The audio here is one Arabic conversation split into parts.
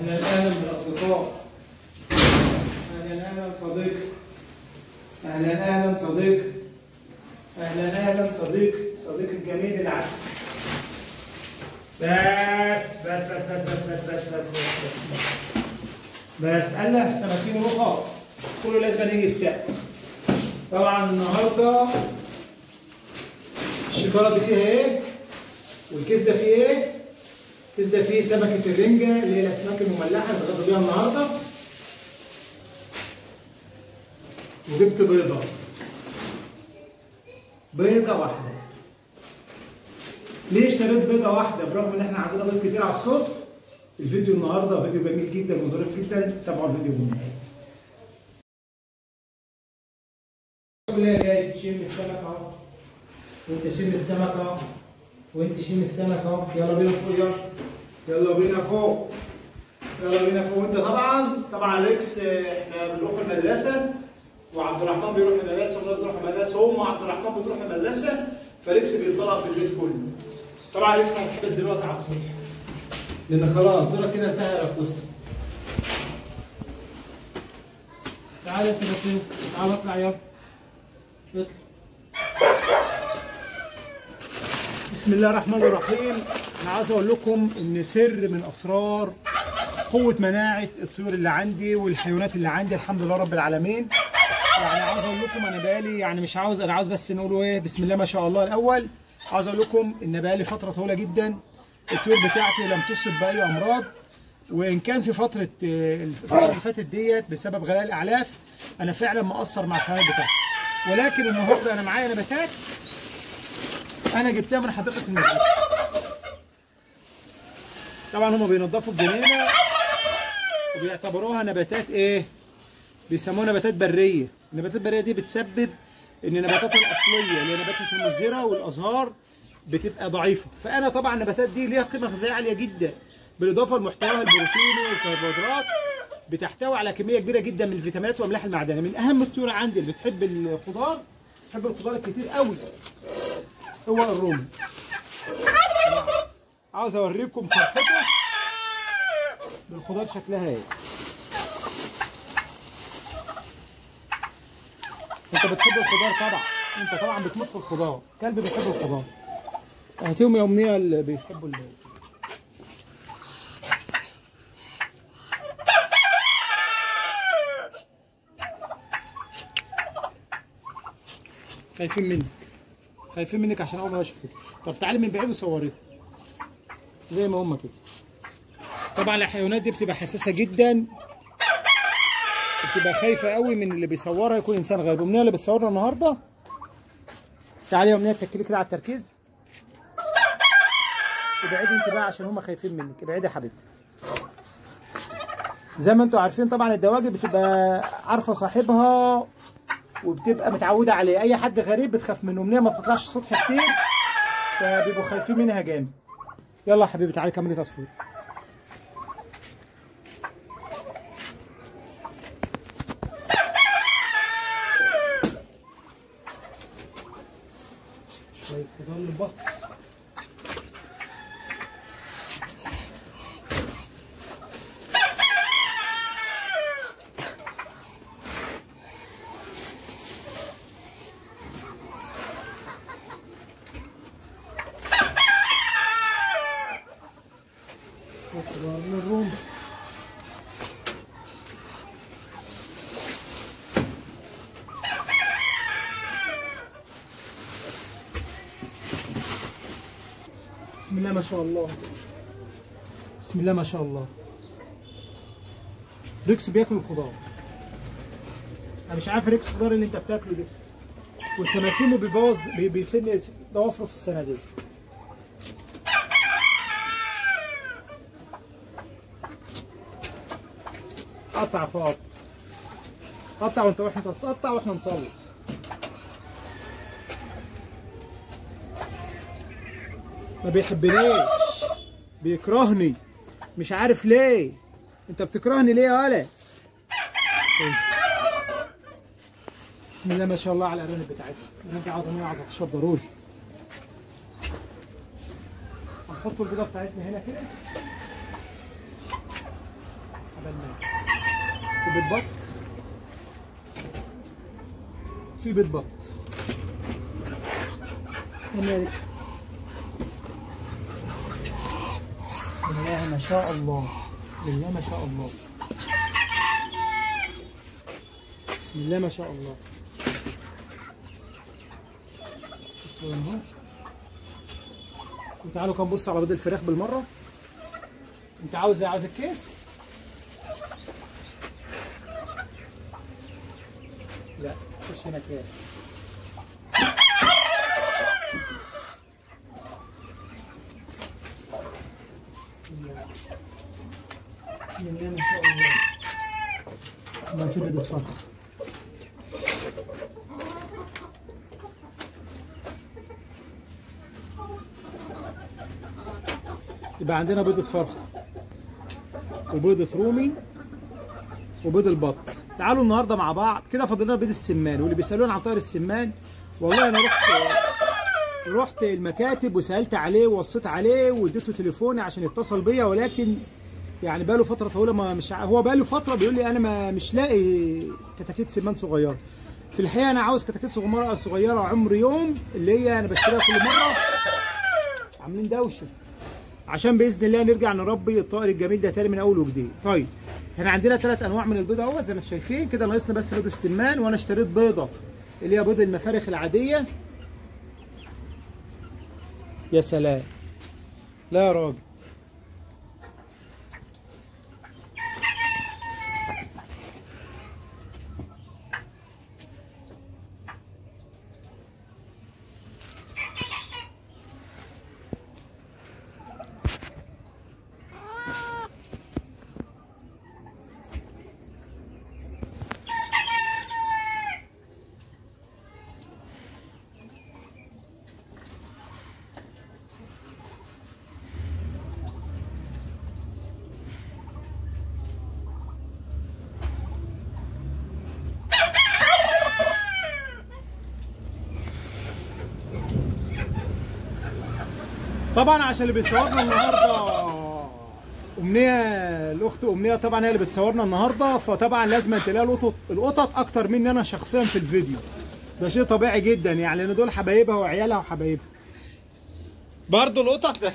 أهلا أهلا بالأصدقاء. أهلا أهلا صديقي أهلا أهلا صديقي أهلا أهلا صديقي صديقي الجميل العسل. بس بس بس بس بس بس بس بس بس بس. بس قال سماسين رخاء كله لازم يجي يستقبل طبعا النهارده الشكاره دي فيها إيه؟ والكيس ده فيه إيه؟ ده فيه سمكة الرنجة اللي هي الأسماك المملحة اللي بنتغدى بيها النهارده. وجبت بيضة. بيضة واحدة. ليه اشتريت بيضة واحدة؟ برغم إن إحنا عندنا بيض كتير على الصوت. الفيديو النهارده فيديو جميل جدا وظريف جدا. تابعوا الفيديو للنهايه جاي تشم السمك اهو وانت وانت شم السمك اهو. يلا بينا فوق يلا. يلا بينا فوق. يلا بينا فوق. وانت طبعا طبعا ريكس إحنا بنروح المدرسة وعبد الرحمن بيروح المدرسة وده بتروح المدرسة وأم عبد الرحمن بتروح المدرسة فريكس بيتضرب في البيت كله. طبعا ريكس هيتحبس دلوقتي على الصبح لأن خلاص دورك كده انتهى يا فوسي تعالى يا سيباسيو تعالى اطلع يلا. اطلع بسم الله الرحمن الرحيم. أنا عايز أقول لكم إن سر من أسرار قوة مناعة الطيور اللي عندي والحيوانات اللي عندي الحمد لله رب العالمين. يعني عاوز أقول لكم أنا بقالي يعني مش عاوز أنا عاوز بس نقول إيه بسم الله ما شاء الله الأول. عاوز أقول لكم إن بقالي فترة طويلة جدا الطيور بتاعتي لم تصب بأي أمراض. وإن كان في فترة الفترة اللي فاتت ديت بسبب غلاء الأعلاف أنا فعلا مقصر مع الحيوانات بتاعتي. ولكن النهارده أنا معايا نباتات أنا جبتها من حديقة المدرسة طبعا هم بينضفوا الجنينة وبيعتبروها نباتات إيه؟ بيسموها نباتات برية. النباتات البرية دي بتسبب إن النباتات الأصلية اللي هي نباتات المزهره والأزهار بتبقى ضعيفة. فأنا طبعا النباتات دي ليها قيمة غذائية عالية جدا. بالإضافة لمحتواها البروتيني والكربوهيدرات بتحتوي على كمية كبيرة جدا من الفيتامينات والاملاح المعدنيه من أهم الطيور عندي اللي بتحب الخضار بتحب الخضار الكتير قوي. هو الرومي عاوز اوريكم فرحته بالخضار شكلها إيه؟ انت بتحب الخضار طبعا. انت طبعا بتموت في الخضار. كلب بيحب الخضار. هاتيهم يا امنية اللي بيحبوا ال خايفين منك خايفين منك عشان أول ما أشوفك. طب تعالي من بعيد وصوريهم زي ما هم كده. طبعا الحيوانات دي بتبقى حساسة جدا. بتبقى خايفة قوي من اللي بيصورها يكون إنسان غريب. امنيه اللي بتصورنا النهارده. تعالي يا أمنية تكلي كده على التركيز. ابعدي أنت بقى عشان هم خايفين منك. ابعدي يا حبيبتي. زي ما أنتم عارفين طبعا الدواجن بتبقى عارفة صاحبها وبتبقى متعودة عليه. أي حد غريب بتخاف منه. امنيه ما بتطلعش سطح كتير فبيبقوا خايفين منها جامد. يلا يا حبيبي تعالي كملي تصوير شوية خضار للبط خضار للروم بسم الله ما شاء الله. بسم الله ما شاء الله. ريكس بياكل الخضار. أنا مش عارف ريكس الخضار اللي أنت بتاكله ده. وسماسيمه بيبوظ بي- بيسن ضوافره في السنة دي. قطع فقط قطع وانت وإحنا تقطع وإحنا نصلي. ما بيحبنيش. بيكرهني. مش عارف ليه. انت بتكرهني ليه يا ولا بسم الله ما شاء الله على الارانب بتاعتنا. الارانب دي عاوزه ميه عاوزه تشرب ضروري. هنحط البيضة بتاعتنا هنا كده. عبال ما بيت بط. في بيت بط. هنالك بسم الله ما شاء الله. بسم الله ما شاء الله. بسم الله ما شاء الله. وتعالوا كده نبص على بيض الفراخ بالمرة. انت عاوز عاوز الكيس؟ يبقى عندنا بيضة فرخ وبيضة رومي وبيض البط. تعالوا النهارده مع بعض. كده فاضل لنا بيض السمان. واللي بيسالوني عن طائر السمان والله أنا رحت رحت المكاتب وسألت عليه ووصيت عليه واديته تليفوني عشان يتصل بيا ولكن يعني بقاله فترة طويلة ما مش ع- هو بقاله فترة بيقول لي أنا ما مش لاقي كتاكيت سمان صغيرة. في الحقيقة أنا عاوز كتاكيت صغيره صغيرة عمر يوم اللي هي أنا بشتريها كل مرة. عاملين دوشة. عشان بإذن الله نرجع نربي الطائر الجميل ده تاني من أول وجديد. طيب. إحنا عندنا ثلاث انواع من البيض اهوت زي ما أنتم شايفين كده ناقصنا بس بيض السمان وأنا اشتريت بيضة اللي هي بيض المفارخ العادية. يا سلام. لا يا راجل. طبعا عشان اللي بيصورنا النهارده أمنية الأخت أمنية طبعا هي اللي بتصورنا النهارده فطبعا لازم تلاقي القطط القطط أكتر مني أنا شخصيا في الفيديو. ده شيء طبيعي جدا يعني لأن دول حبايبها وعيالها وحبايبها. برضه القطط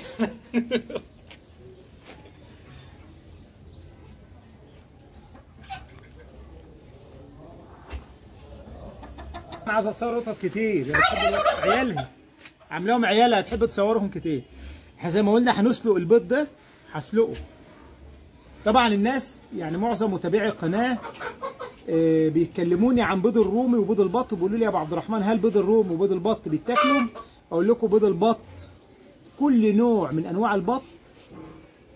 أنا عايز أتصور قطط كتير. يعني عيالها عاملاهم عيالها تحب تصورهم كتير. إحنا زي ما قلنا هنسلق البيض ده هسلقه طبعا الناس يعني معظم متابعي القناة آه، بيتكلموني عن بيض الرومي وبيض البط وبيقولوا لي يا أبو عبد الرحمن هل بيض الروم وبيض البط بيتاكلوا؟ أقول لكم بيض البط كل نوع من أنواع البط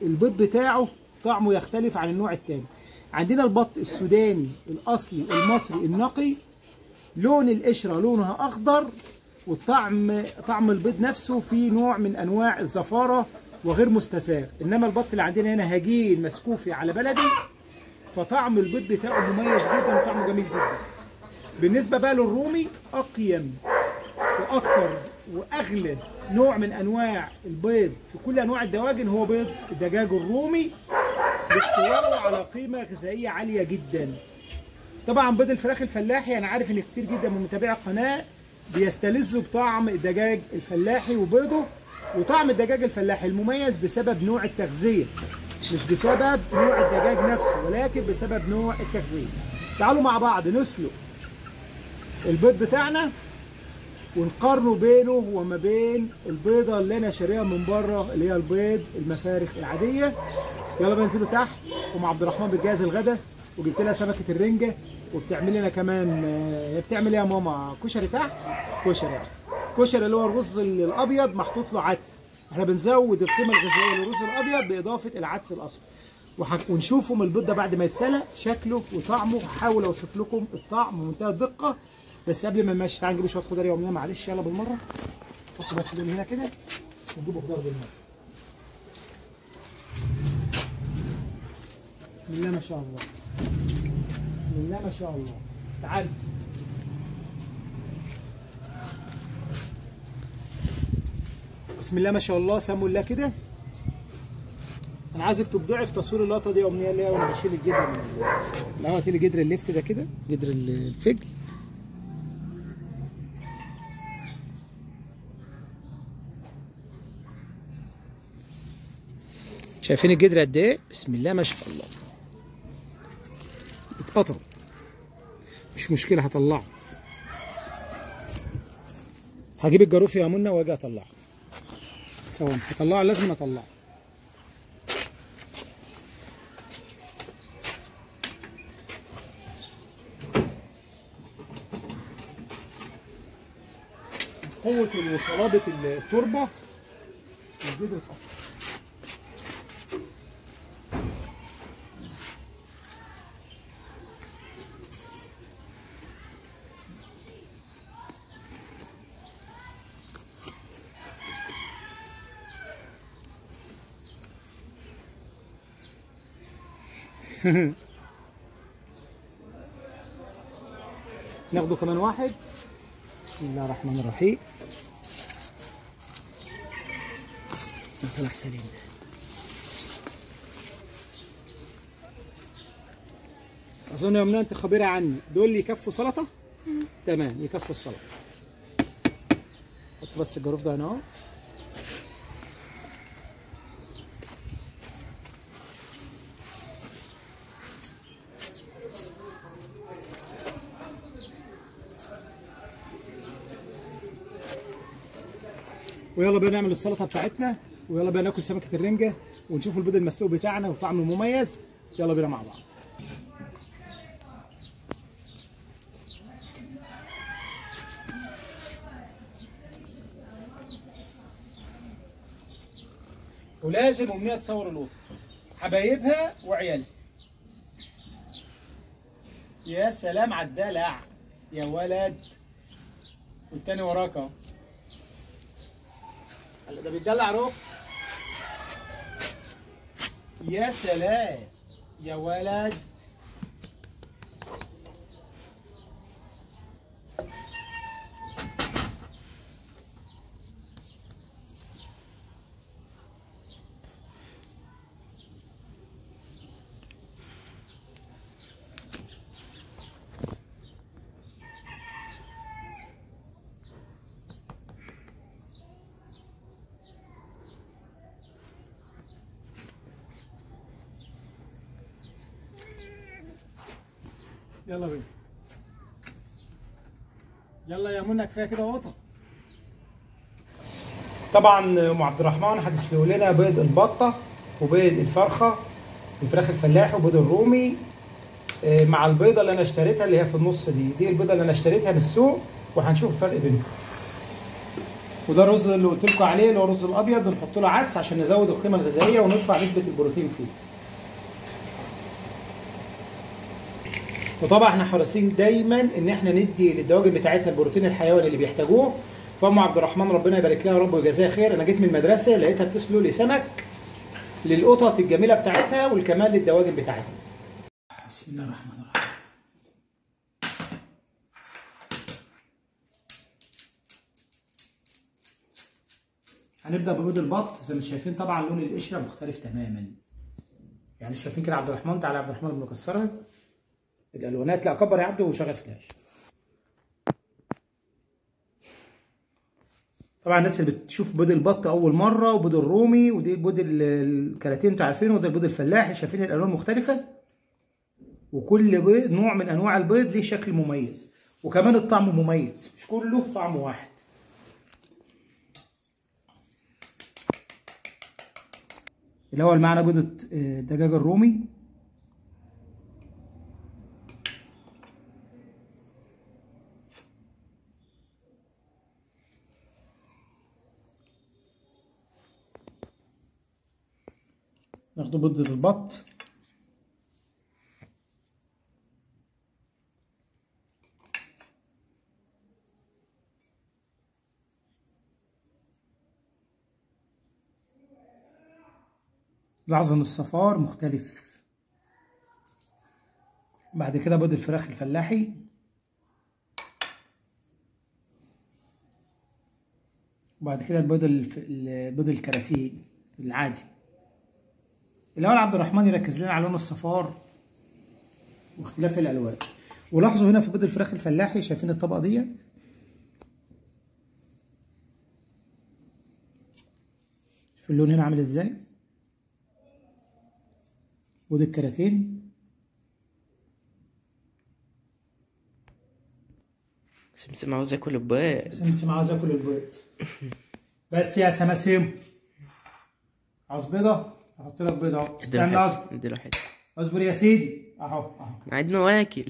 البيض بتاعه طعمه يختلف عن النوع التاني عندنا البط السوداني الأصلي المصري النقي لون القشرة لونها أخضر والطعم طعم البيض نفسه فيه نوع من أنواع الزفارة وغير مستساغ. إنما البط اللي عندنا هنا هجين مسكوفي على بلدي فطعم البيض بتاعه مميز جدا وطعمه جميل جدا. بالنسبة بقى للرومي أقيم وأكتر وأغلى نوع من أنواع البيض في كل أنواع الدواجن هو بيض الدجاج الرومي باحتوائه على قيمة غذائية عالية جدا. طبعا بيض الفراخ الفلاحي أنا عارف إن كتير جدا من متابعي القناة بيستلذوا بطعم الدجاج الفلاحي وبيضه وطعم الدجاج الفلاحي المميز بسبب نوع التغذية مش بسبب نوع الدجاج نفسه ولكن بسبب نوع التغذية. تعالوا مع بعض نسلق البيض بتاعنا ونقارنه بينه وما بين البيضة اللي أنا شاريها من بره اللي هي البيض المفارخ العادية. يلا بنزلوا تحت ام عبد الرحمن بتجهز الغدا. وجبت لها سمكه الرنجه وبتعمل لنا كمان آه، هي بتعمل إيه يا ماما؟ كشري تحت كشري. يعني. كشري اللي هو الرز الأبيض محطوط له عدس. إحنا بنزود القيمة الغذائية للرز الأبيض بإضافة العدس الأصفر. وح- ونشوفهم البيض ده بعد ما يتسلق شكله وطعمه هحاول أوصف لكم الطعم بمنتهى الدقة. بس قبل ما نمشي تعالى نجيب شوية خضار يا امنيه معلش يلا بالمرة. حط بس دول هنا كده ونجيبوا خضار بالمرة. بسم الله ما شاء الله. بسم الله ما شاء الله. تعال. بسم الله ما شاء الله. سموا الله كده. أنا عايزك تبدعي في تصوير اللقطة دي امنيه هي وأنا بشيل الجدر من ال- الأول هاتي لي جدر الليفت ده كده. جدر ال- الفجل. شايفين الجدر قد إيه؟ بسم الله ما شاء الله. اتقطع مش مشكلة هطلعه. هجيب الجاروف يا منى وأجي أطلعه. ثواني هطلعه لازم أطلعه. قوة وصلابة التربة. الجدر اتقطع ناخده كمان واحد. بسم الله الرحمن الرحيم. مثل احسنين أظن يا منى انت خبيره عني دول اللي يكفوا سلطة؟ تمام يكفوا السلطة. حط بس الجاروف ده هنا أهو. ويلا بقى نعمل السلطة بتاعتنا ويلا بقى ناكل سمكة الرنجة ونشوف البيض المسلوق بتاعنا وطعمه مميز. يلا بينا مع بعض. ولازم أمنية تصور القطط حبايبها وعيالها. يا سلام على الدلع. يا ولد. والتاني وراك أهو. هلا ده بيتدلع روح يا سلام. يا ولد. يلا بينا. يلا يا منى كفاية كده قطه طبعا أم عبد الرحمن هتسلق لنا بيض البطة وبيض الفرخة الفراخ الفلاحي وبيض الرومي آه، مع البيضة اللي أنا اشتريتها اللي هي في النص دي. دي البيضة اللي أنا اشتريتها من السوق وهنشوف الفرق بينهم. وده الرز اللي قلت لكم عليه اللي هو الرز الأبيض بنحط له عدس عشان نزود القيمة الغذائية ونرفع نسبة البروتين فيه. وطبعا إحنا حريصين دايما إن إحنا ندي للدواجن بتاعتنا البروتين الحيواني اللي بيحتاجوه. فأم عبد الرحمن ربنا يبارك لها يا رب ويجازيها خير. أنا جيت من المدرسة لقيتها بتسلق لي سمك للقطط الجميلة بتاعتها والكمال للدواجن بتاعتها. بسم الله الرحمن الرحيم. هنبدأ ببيض البط. زي ما شايفين طبعا لون القشرة مختلف تماما. يعني شايفين كده عبد الرحمن. تعالى عبد الرحمن بنكسرها الألوانات لا كبر يا عبده وشغل فلاش طبعا الناس اللي بتشوف بيض البط أول مرة وبيض الرومي ودي بيض ال- الكراتين أنتوا عارفينه وده البيض الفلاحي شايفين الألوان مختلفة. وكل بيض نوع من أنواع البيض ليه شكل مميز. وكمان الطعم مميز مش كله طعم واحد. الأول معانا بيضة آه، دجاج الرومي. ناخده بيضة البط. لاحظوا ان الصفار مختلف. بعد كده بيض الفراخ الفلاحي. وبعد كده البيض الف... البيض الكراتين العادي. الأول عبد الرحمن يركز لنا على لون الصفار واختلاف الألوان. ولاحظوا هنا في بيض الفراخ الفلاحي شايفين الطبقة ديت؟ في اللون هنا عامل إزاي. ودي الكراتين. سمسم عاوز ياكل البيض. سمسم عاوز اكل البيض. بس يا سماسم. عاوز بيضة؟ أحط لك بيضة. اهو استنى أصبر. اديله حتة. أصبر يا سيدي. أهو أهو. عايزنا واكل.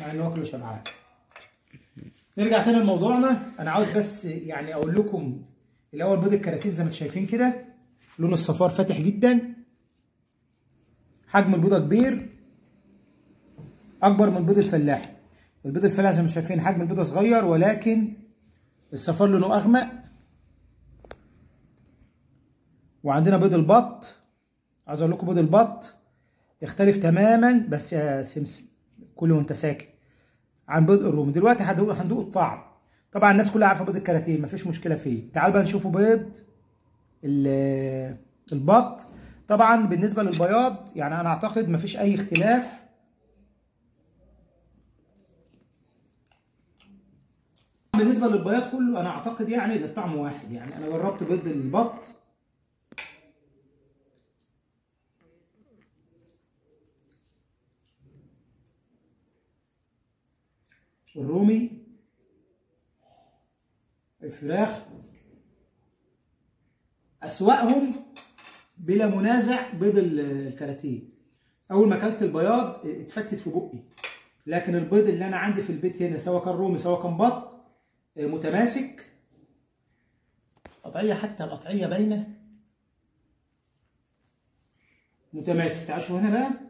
مع إنه واكله شبعان نرجع تاني لموضوعنا. أنا عاوز بس يعني أقول لكم الأول بيض الكراتين زي ما أنتم شايفين كده لون الصفار فاتح جدا. حجم البيضة كبير. أكبر من البيض الفلاحي. البيض الفلاحي زي ما شايفين حجم البيضة صغير ولكن الصفار لونه أغمق. وعندنا بيض البط. عايز أقول لكم بيض البط يختلف تماما بس يا سمسم كل وأنت ساكت عن بيض الرومي دلوقتي هندوق الطعم. طبعا الناس كلها عارفة بيض الكراتين مفيش مشكلة فيه. تعال بقى نشوفوا بيض البط. طبعا بالنسبة للبياض يعني أنا أعتقد مفيش أي اختلاف. بالنسبة للبياض كله أنا أعتقد يعني إن الطعم واحد. يعني أنا جربت بيض البط الرومي الفراخ أسوأهم بلا منازع بيض الكراتين أول ما أكلت البياض اتفتت في بقي. لكن البيض اللي أنا عندي في البيت هنا سواء كان رومي سواء كان بط متماسك. قطعية حتى القطعية باينة. متماسك. تعالوا هنا بقى.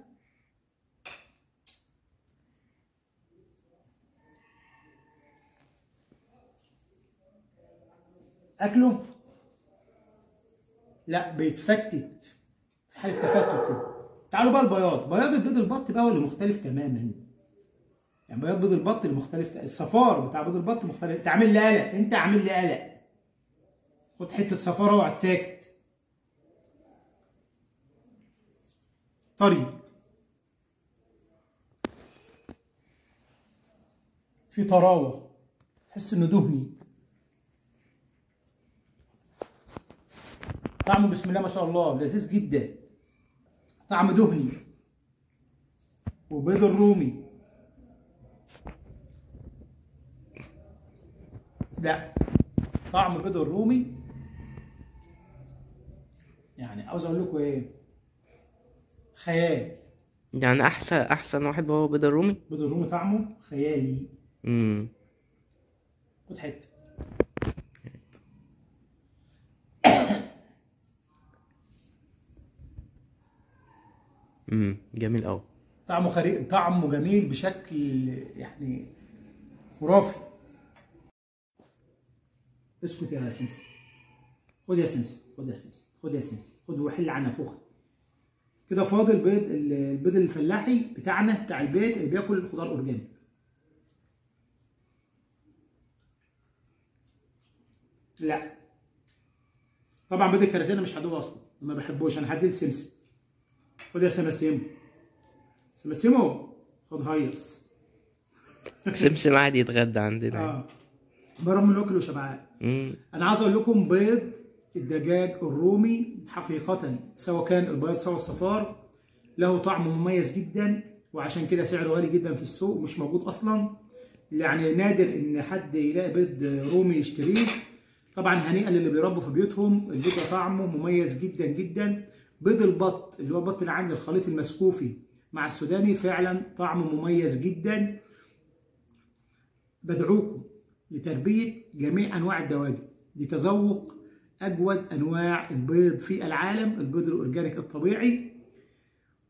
أكله؟ لا بيتفتت في حالة تفتت كده. تعالوا بقى البياض. بياض البيض البط بقى هو اللي مختلف تماما. يعني بياض بيض البط اللي مختلف الصفار بتاع بيض البط مختلف. انت عامل لي قلق. انت عامل لي قلق. خد حتة صفار اقعد ساكت. طري. في طراوة. تحس إنه دهني. طعمه بسم الله ما شاء الله لذيذ جدا. طعم دهني. وبيض الرومي. لا طعم بيض الرومي. يعني عاوز أقول لكم إيه؟ خيال. يعني أحسن أحسن واحد هو بيض الرومي؟ بيض الرومي طعمه خيالي. امم خد حتة امم جميل قوي طعمه خريق طعمه جميل بشكل يعني خرافي. اسكت يا سمسم خد يا سمسم خد يا سمسم خد يا سمسم خد وحل عن نافوخك كده فاضل بيض البيض الفلاحي بتاعنا بتاع البيت اللي بياكل خضار أورجانيك. لا. طبعا بيض الكراتين أنا مش هدوقه أصلا. ما بحبوش. أنا هدي لسمسم خد يا سماسيمو سماسيمو خد هيص سمسم عادي يتغدى عندنا. آه. برغم انه اكله شبعان. أنا عاوز أقول لكم بيض الدجاج الرومي حقيقة سواء كان البيض سواء الصفار له طعم مميز جدا وعشان كده سعره غالي جدا في السوق ومش موجود أصلا. يعني نادر إن حد يلاقي بيض رومي يشتريه. طبعا هنيئا للي بيربوا في بيوتهم البيض طعمه مميز جدا جدا. بيض البط اللي هو البط اللي عندي الخليط المسكوفي مع السوداني فعلا طعمه مميز جدا. بدعوكم لتربية جميع أنواع الدواجن لتذوق أجود أنواع البيض في العالم البيض الأورجانيك الطبيعي.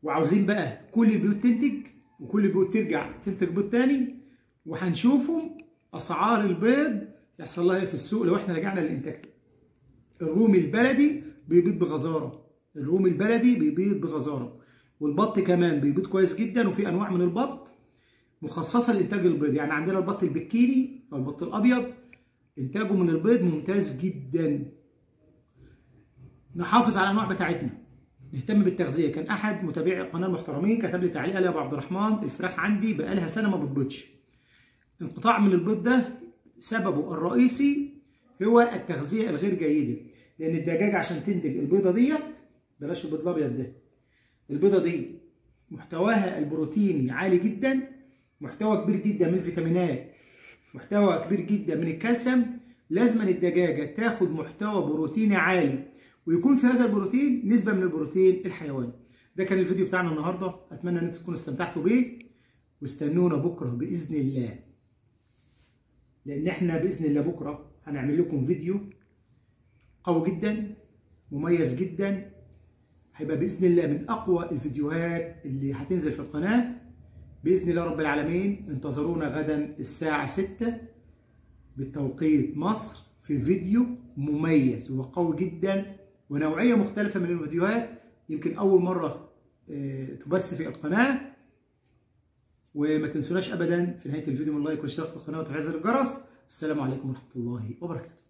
وعاوزين بقى كل البيوت تنتج وكل البيوت ترجع تنتج بيض تاني. وهنشوفهم أسعار البيض يحصل لها إيه في السوق لو إحنا رجعنا للإنتاج. الرومي البلدي بيبيض بغزارة. الرومي البلدي بيبيض بغزارة. والبط كمان بيبيض كويس جدا وفي أنواع من البط مخصصة لإنتاج البيض. يعني عندنا البط البكيني أو البط الأبيض. إنتاجه من البيض ممتاز جدا. نحافظ على الأنواع بتاعتنا. نهتم بالتغذية. كان أحد متابعي القناه المحترمين كتب لي تعليق قال يا ابو عبد الرحمن. الفراخ عندي بقالها سنة ما بتبيضش. انقطاع من البيض ده سببه الرئيسي هو التغذية الغير جيدة. لأن الدجاجة عشان تنتج البيضة ديت بلاش البيض الأبيض ده. البيضة دي محتواها البروتيني عالي جدا محتوى كبير جدا من الفيتامينات محتوى كبير جدا من الكالسيوم. لازم الدجاجة تاخد محتوى بروتيني عالي ويكون في هذا البروتين نسبة من البروتين الحيواني. ده كان الفيديو بتاعنا النهارده. أتمنى إن أنتم تكونوا استمتعتوا بيه. واستنونا بكرة بإذن الله. لأن إحنا بإذن الله بكرة هنعمل لكم فيديو قوي جدا مميز جدا هيبقى بإذن الله من أقوى الفيديوهات اللي هتنزل في القناة. بإذن الله رب العالمين انتظرونا غدا الساعة 6 بالتوقيت مصر في فيديو مميز وقوي جدا ونوعية مختلفة من الفيديوهات. يمكن أول مرة تبث في القناة. وما تنسوناش ابدا في نهاية الفيديو من لايك واشتراك في القناة وتفعيل زر الجرس. السلام عليكم ورحمة الله وبركاته.